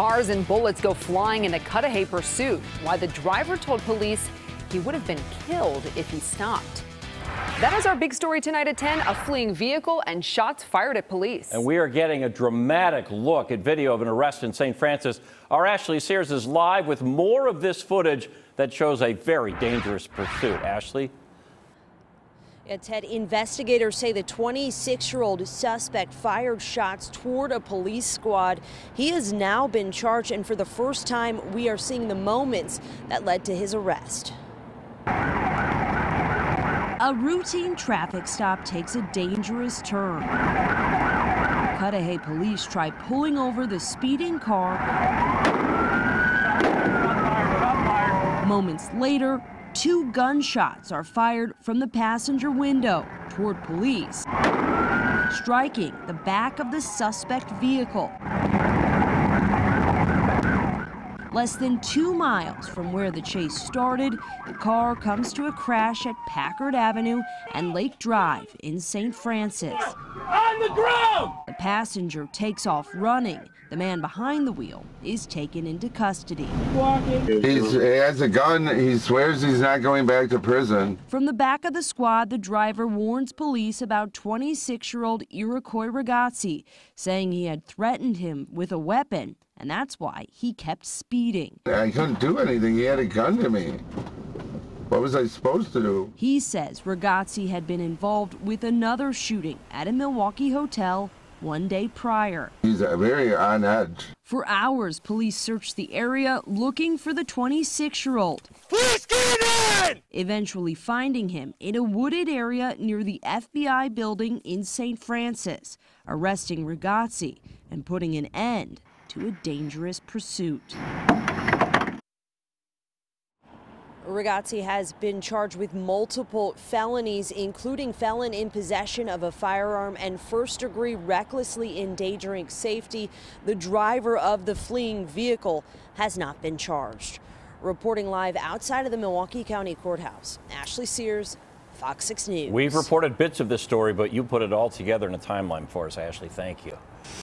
cars and bullets go flying in a Cudahy pursuit. Why the driver told police he would have been killed if he stopped. That is our big story tonight at 10 a fleeing vehicle and shots fired at police. And we are getting a dramatic look at video of an arrest in St. Francis. Our Ashley Sears is live with more of this footage that shows a very dangerous pursuit. Ashley? Yeah, Ted, investigators say the 26 year old suspect fired shots toward a police squad. He has now been charged, and for the first time, we are seeing the moments that led to his arrest. A routine traffic stop takes a dangerous turn. Cudahy police try pulling over the speeding car. Moments later, two gunshots are fired from the passenger window toward police, striking the back of the suspect vehicle. Less than two miles from where the chase started, the car comes to a crash at Packard Avenue and Lake Drive in St. Francis. On the ground! Passenger takes off running. The man behind the wheel is taken into custody. He's, he has a gun. He swears he's not going back to prison. From the back of the squad, the driver warns police about 26 year old Iroquois Ragazzi, saying he had threatened him with a weapon, and that's why he kept speeding. I couldn't do anything. He had a gun to me. What was I supposed to do? He says Ragazzi had been involved with another shooting at a Milwaukee hotel one day prior. He's very on edge. For hours, police searched the area looking for the 26 year old. Please get in! Eventually finding him in a wooded area near the FBI building in St. Francis, arresting Ragazzi and putting an end to a dangerous pursuit. Ragazzi has been charged with multiple felonies, including felon in possession of a firearm and first degree recklessly endangering safety. The driver of the fleeing vehicle has not been charged. Reporting live outside of the Milwaukee County Courthouse, Ashley Sears, Fox 6 News. We've reported bits of this story, but you put it all together in a timeline for us, Ashley. Thank you.